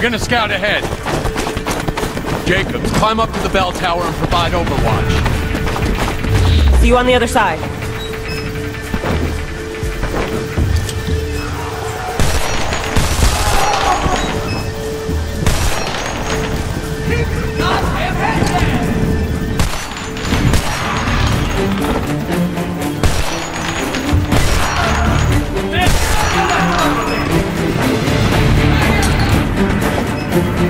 We're gonna scout ahead. Jacobs, climb up to the bell tower and provide overwatch. See you on the other side. This